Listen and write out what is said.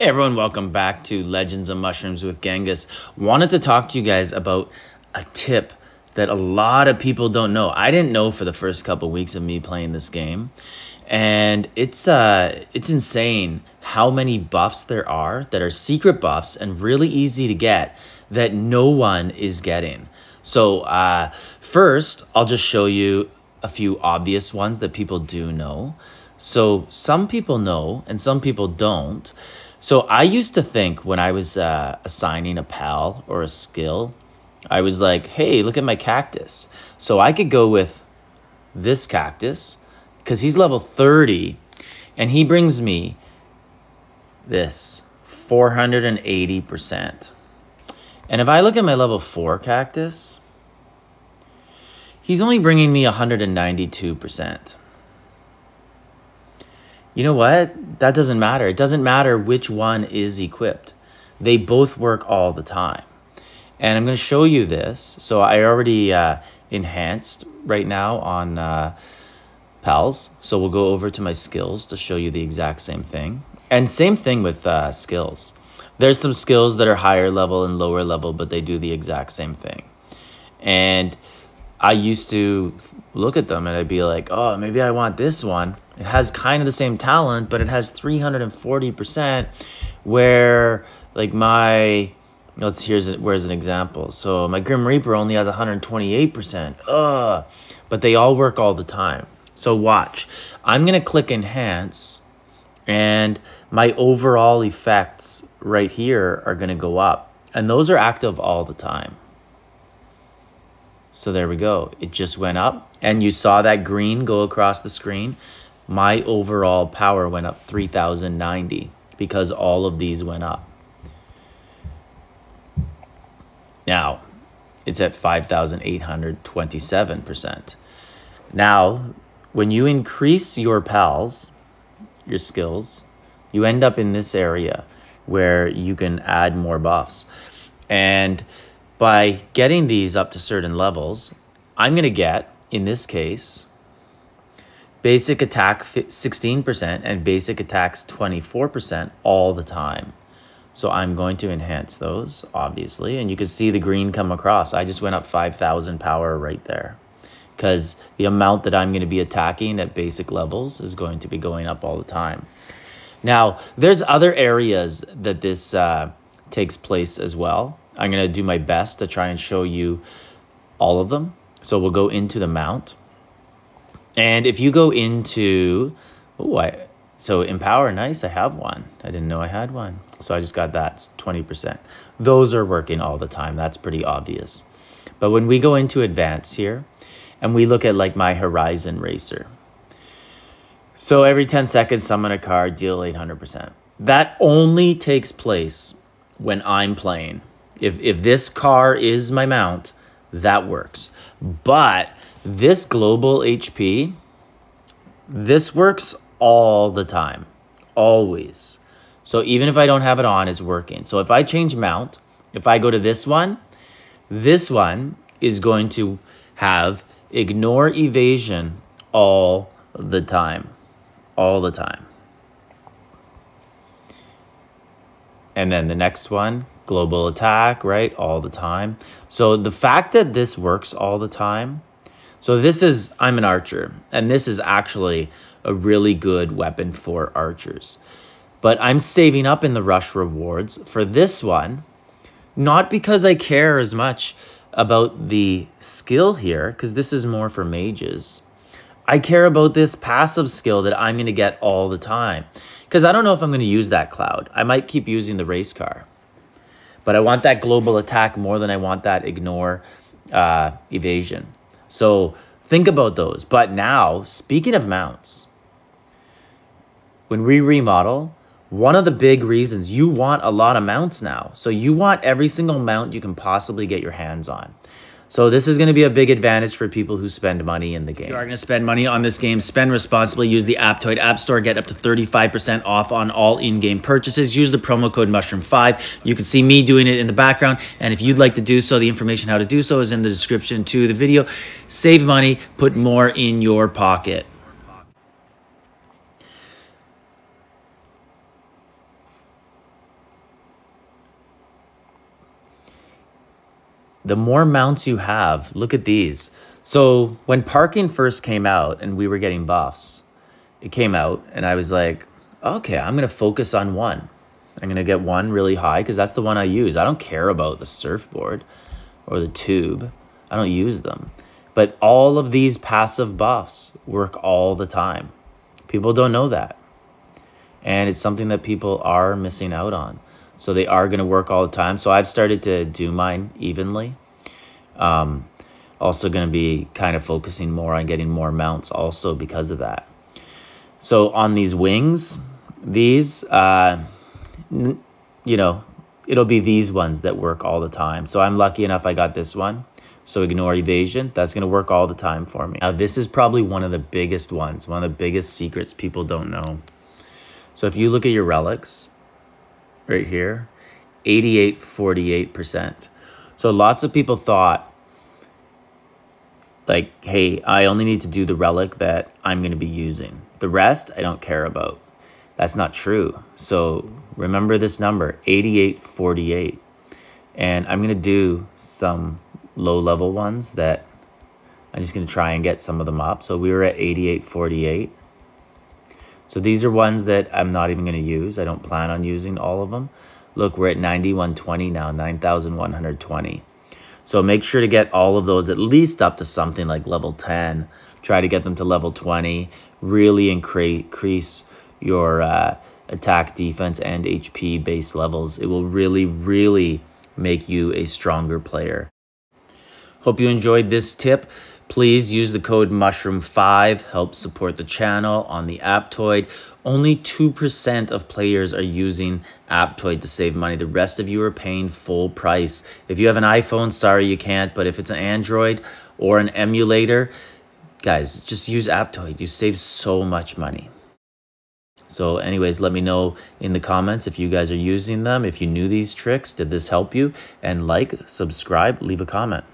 Hey everyone, welcome back to Legends of Mushrooms with Genghis. Wanted to talk to you guys about a tip that a lot of people don't know. I didn't know for the first couple weeks of me playing this game. And it's uh it's insane how many buffs there are that are secret buffs and really easy to get that no one is getting. So uh first, I'll just show you a few obvious ones that people do know. So some people know and some people don't. So I used to think when I was uh, assigning a pal or a skill, I was like, hey, look at my cactus. So I could go with this cactus because he's level 30 and he brings me this 480%. And if I look at my level 4 cactus, he's only bringing me 192% you know what? That doesn't matter. It doesn't matter which one is equipped. They both work all the time. And I'm going to show you this. So I already uh, enhanced right now on uh, PALs. So we'll go over to my skills to show you the exact same thing. And same thing with uh, skills. There's some skills that are higher level and lower level, but they do the exact same thing. And I used to look at them and I'd be like, oh, maybe I want this one. It has kind of the same talent, but it has 340%, where like my let's here's where's an example. So my Grim Reaper only has 128%. Ugh. But they all work all the time. So watch. I'm gonna click enhance and my overall effects right here are gonna go up. And those are active all the time. So there we go. It just went up and you saw that green go across the screen. My overall power went up 3090 because all of these went up. Now, it's at 5,827%. Now, when you increase your pals, your skills, you end up in this area where you can add more buffs. And by getting these up to certain levels, I'm going to get, in this case, basic attack 16% and basic attacks 24% all the time. So I'm going to enhance those, obviously. And you can see the green come across. I just went up 5,000 power right there. Because the amount that I'm going to be attacking at basic levels is going to be going up all the time. Now, there's other areas that this uh, takes place as well. I'm going to do my best to try and show you all of them. So we'll go into the mount. And if you go into, oh, I, so Empower, nice, I have one. I didn't know I had one. So I just got that, 20%. Those are working all the time. That's pretty obvious. But when we go into Advance here, and we look at like my Horizon Racer. So every 10 seconds, summon a card, deal 800%. That only takes place when I'm playing. If, if this car is my mount, that works. But this global HP, this works all the time, always. So even if I don't have it on, it's working. So if I change mount, if I go to this one, this one is going to have ignore evasion all the time, all the time. And then the next one, global attack, right? All the time. So the fact that this works all the time. So this is, I'm an archer, and this is actually a really good weapon for archers. But I'm saving up in the rush rewards for this one, not because I care as much about the skill here, because this is more for mages. I care about this passive skill that I'm going to get all the time. Because I don't know if I'm going to use that cloud. I might keep using the race car. But I want that global attack more than I want that ignore uh, evasion. So think about those. But now, speaking of mounts, when we remodel, one of the big reasons you want a lot of mounts now. So you want every single mount you can possibly get your hands on. So this is going to be a big advantage for people who spend money in the game. If you are going to spend money on this game, spend responsibly. Use the Aptoide App Store. Get up to 35% off on all in-game purchases. Use the promo code MUSHROOM5. You can see me doing it in the background. And if you'd like to do so, the information how to do so is in the description to the video. Save money. Put more in your pocket. The more mounts you have, look at these. So when parking first came out and we were getting buffs, it came out and I was like, okay, I'm going to focus on one. I'm going to get one really high because that's the one I use. I don't care about the surfboard or the tube. I don't use them. But all of these passive buffs work all the time. People don't know that. And it's something that people are missing out on. So they are going to work all the time. So I've started to do mine evenly. Um, also going to be kind of focusing more on getting more mounts also because of that. So on these wings, these, uh, you know, it'll be these ones that work all the time. So I'm lucky enough I got this one. So ignore evasion. That's going to work all the time for me. Now, this is probably one of the biggest ones, one of the biggest secrets people don't know. So if you look at your relics right here, 88, 48%. So lots of people thought like, hey, I only need to do the relic that I'm going to be using. The rest, I don't care about. That's not true. So remember this number, 8848. And I'm going to do some low level ones that I'm just going to try and get some of them up. So we were at 8848. So these are ones that I'm not even going to use. I don't plan on using all of them. Look, we're at 9120 now, 9120. So make sure to get all of those at least up to something like level 10. Try to get them to level 20. Really increase your uh, attack, defense, and HP base levels. It will really, really make you a stronger player. Hope you enjoyed this tip. Please use the code MUSHROOM5, help support the channel on the Aptoide. Only 2% of players are using Aptoide to save money. The rest of you are paying full price. If you have an iPhone, sorry you can't, but if it's an Android or an emulator, guys, just use Aptoide. You save so much money. So anyways, let me know in the comments if you guys are using them, if you knew these tricks, did this help you? And like, subscribe, leave a comment.